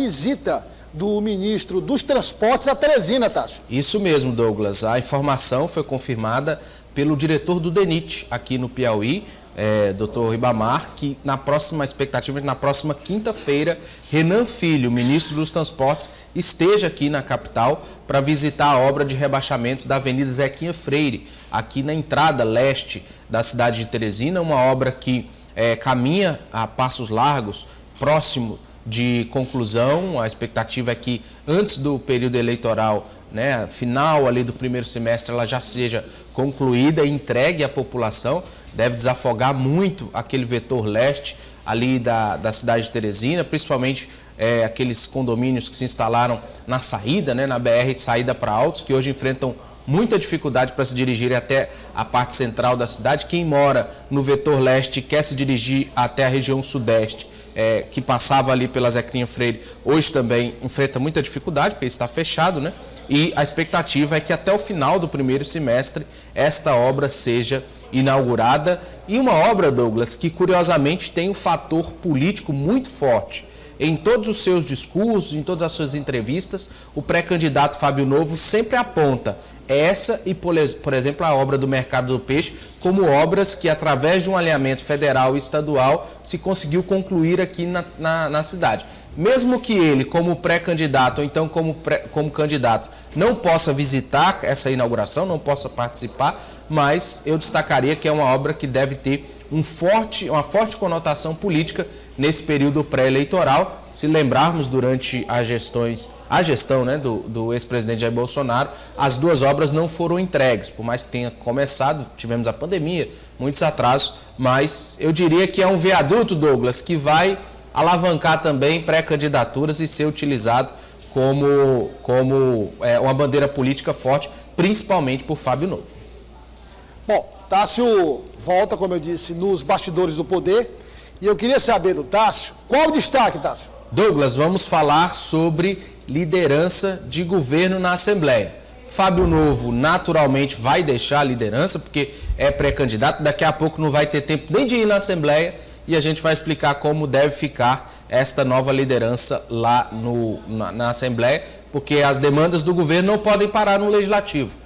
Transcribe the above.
visita do ministro dos Transportes a Teresina, Tássio. Isso mesmo, Douglas. A informação foi confirmada pelo diretor do DENIT aqui no Piauí, é, doutor Ribamar, que na próxima expectativa, na próxima quinta-feira, Renan Filho, ministro dos Transportes, esteja aqui na capital para visitar a obra de rebaixamento da Avenida Zequinha Freire, aqui na entrada leste da cidade de Teresina, uma obra que é, caminha a passos largos, próximo de conclusão. A expectativa é que antes do período eleitoral, né, final ali do primeiro semestre, ela já seja concluída e entregue à população. Deve desafogar muito aquele vetor leste ali da, da cidade de Teresina, principalmente é, aqueles condomínios que se instalaram na saída, né, na BR saída para Altos, que hoje enfrentam muita dificuldade para se dirigir até a parte central da cidade. Quem mora no vetor leste quer se dirigir até a região sudeste, é, que passava ali pela Zequinha Freire, hoje também enfrenta muita dificuldade, porque está fechado, né? E a expectativa é que até o final do primeiro semestre esta obra seja inaugurada. E uma obra, Douglas, que curiosamente tem um fator político muito forte em todos os seus discursos, em todas as suas entrevistas, o pré-candidato Fábio Novo sempre aponta essa e, por exemplo, a obra do Mercado do Peixe como obras que, através de um alinhamento federal e estadual, se conseguiu concluir aqui na, na, na cidade. Mesmo que ele, como pré-candidato, ou então como, pré, como candidato, não possa visitar essa inauguração, não possa participar, mas eu destacaria que é uma obra que deve ter um forte, uma forte conotação política nesse período pré-eleitoral. Se lembrarmos durante as gestões, a gestão né, do, do ex-presidente Jair Bolsonaro, as duas obras não foram entregues, por mais que tenha começado, tivemos a pandemia, muitos atrasos, mas eu diria que é um viaduto, Douglas, que vai alavancar também pré-candidaturas e ser utilizado como, como é, uma bandeira política forte, principalmente por Fábio Novo. Bom, Tássio volta, como eu disse, nos bastidores do poder. E eu queria saber do Tássio, qual o destaque, Tássio? Douglas, vamos falar sobre liderança de governo na Assembleia. Fábio Novo naturalmente vai deixar a liderança, porque é pré-candidato, daqui a pouco não vai ter tempo nem de ir na Assembleia e a gente vai explicar como deve ficar esta nova liderança lá no, na, na Assembleia, porque as demandas do governo não podem parar no Legislativo.